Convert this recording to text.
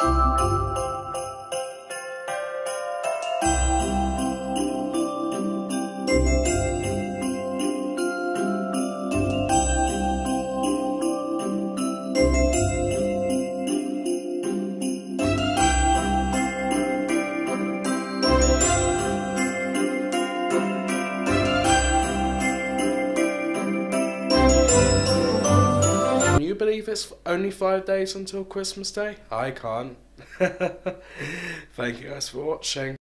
Música believe it's only five days until Christmas Day? I can't. Thank you guys for watching.